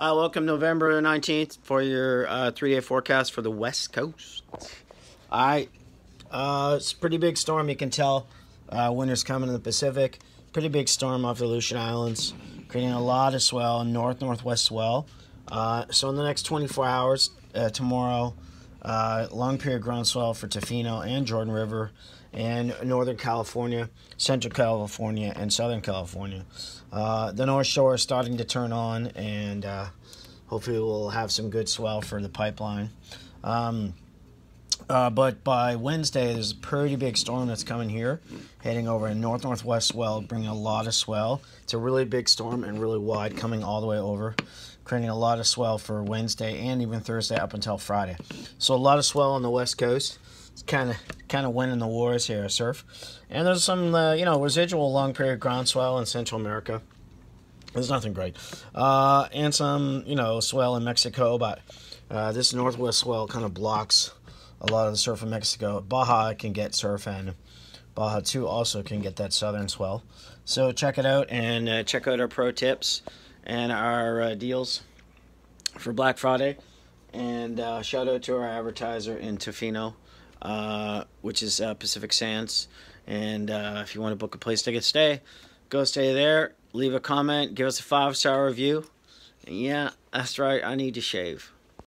Uh, welcome November 19th for your uh, three-day forecast for the West Coast. All right. Uh, it's a pretty big storm. You can tell uh, winter's coming in the Pacific. Pretty big storm off the Aleutian Islands, creating a lot of swell, north-northwest swell. Uh, so in the next 24 hours, uh, tomorrow, uh, long period ground swell for Tofino and Jordan River and Northern California, Central California, and Southern California. Uh, the North Shore is starting to turn on, and uh, hopefully we'll have some good swell for the pipeline. Um, uh, but by Wednesday, there's a pretty big storm that's coming here, heading over a north northwest swell, bringing a lot of swell. It's a really big storm and really wide, coming all the way over, creating a lot of swell for Wednesday and even Thursday up until Friday. So a lot of swell on the west coast. It's kind of kind of winning the wars here, surf. And there's some uh, you know residual long period ground swell in Central America. There's nothing great, uh, and some you know swell in Mexico, but uh, this northwest swell kind of blocks a lot of the surf in Mexico. Baja can get surf, and Baja 2 also can get that southern swell. So check it out and uh, check out our pro tips and our uh, deals for Black Friday. And uh, shout out to our advertiser in Tofino, uh, which is uh, Pacific Sands. And uh, if you want to book a place to get stay, go stay there. Leave a comment, give us a five star review. Yeah, that's right. I need to shave.